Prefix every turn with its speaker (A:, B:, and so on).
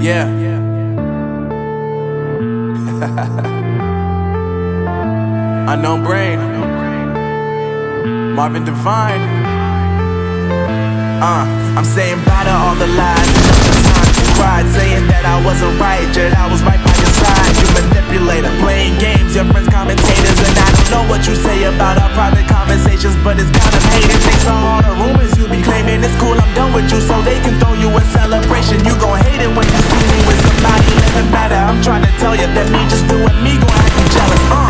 A: Yeah. Unknown brain. Marvin Divine. Uh, I'm saying bye to all the lies. Times you cried, saying that I wasn't right, yet I was right by your side. You manipulator, playing games, your friends commentators, and I don't know what you say about our private conversations, but it's kind of hating. Thanks to all the rumors trying to tell you that me just doing me gon' have you jealous. Uh.